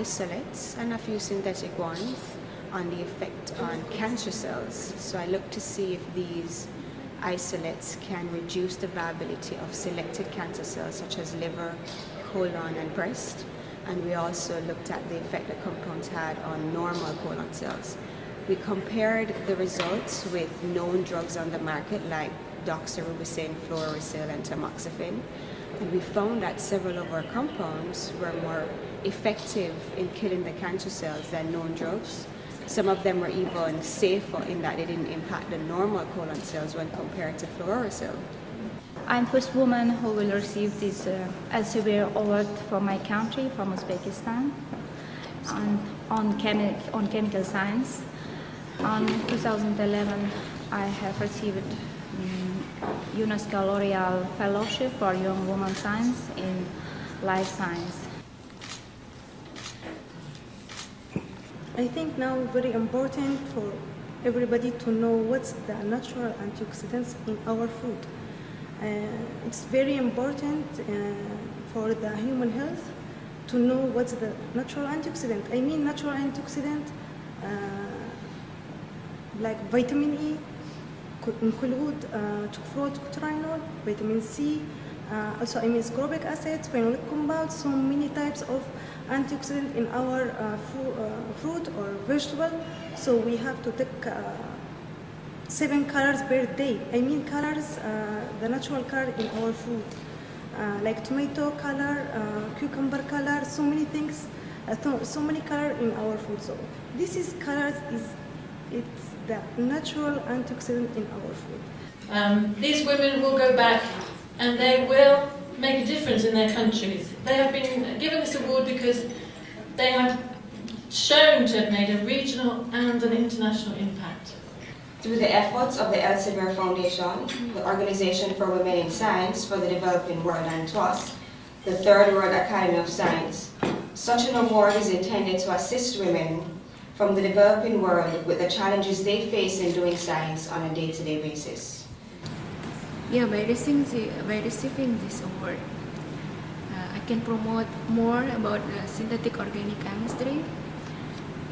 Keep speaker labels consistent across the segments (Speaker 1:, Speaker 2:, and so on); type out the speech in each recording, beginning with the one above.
Speaker 1: isolates and a few synthetic ones on the effect on cancer cells. So I looked to see if these isolates can reduce the viability of selected cancer cells such as liver, colon, and breast. And we also looked at the effect that compounds had on normal colon cells. We compared the results with known drugs on the market like doxorubicin, fluorouracil, and tamoxifen. And we found that several of our compounds were more effective in killing the cancer cells than known drugs. Some of them were even safer in that they didn't impact the normal colon cells when compared to fluorouracil.
Speaker 2: I'm first woman who will receive this uh, Elsevier award from my country, from Uzbekistan, on, on, chemi on chemical science. On 2011, I have received um, UNESCO L'Oreal Fellowship for Young Woman Science in Life Science.
Speaker 3: I think now very important for everybody to know what's the natural antioxidants in our food. Uh, it's very important uh, for the human health to know what's the natural antioxidant. I mean natural antioxidant uh, like vitamin E include uh, tocopherol, vitamin C, uh, also ascorbic acid, phenolic compounds, so many types of antioxidant in our uh, fru uh, fruit or vegetable. So we have to take uh, seven colors per day. I mean colors, uh, the natural color in our food, uh, like tomato color, cucumber color, so many things, so many color in our food. So this is colors is it's the natural antioxidant in our food.
Speaker 4: Um, these women will go back and they will make a difference in their countries. They have been given this award because they have shown to have made a regional and an international impact.
Speaker 5: Through the efforts of the Elsevier Foundation, the Organization for Women in Science for the Developing World and TWAS, the Third World Academy of Science, such an award is intended to assist women from the developing world with the challenges they face in doing science on a day-to-day -day basis.
Speaker 6: Yeah, by receiving, the, by receiving this award, uh, I can promote more about the synthetic organic chemistry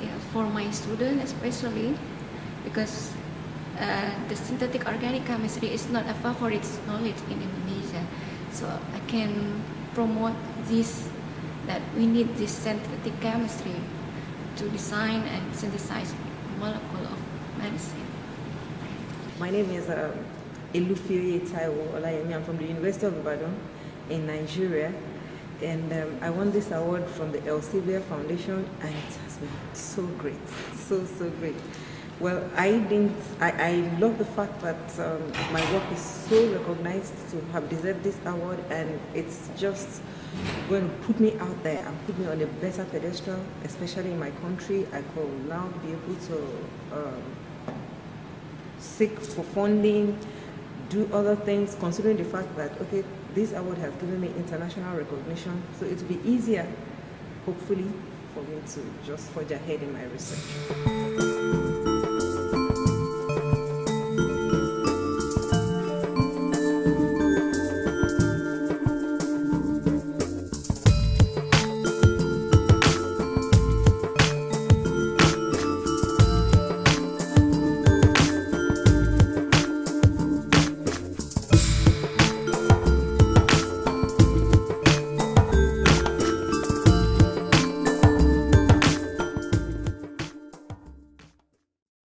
Speaker 6: yeah, for my students especially because uh, the synthetic organic chemistry is not a favorite knowledge in Indonesia. So I can promote this, that we need this synthetic chemistry to design and synthesize molecule of medicine.
Speaker 7: My name is uh, Elufioye Taiwo Olayemi. I'm from the University of Ibadan in Nigeria. And um, I won this award from the Elsevier Foundation and it has been so great, so, so great. Well, I didn't, I, I love the fact that um, my work is so recognized to have deserved this award and it's just going to put me out there and put me on a better pedestal, especially in my country. I could now be able to um, seek for funding, do other things, considering the fact that, okay, this award has given me international recognition, so it will be easier, hopefully, for me to just forge ahead in my research.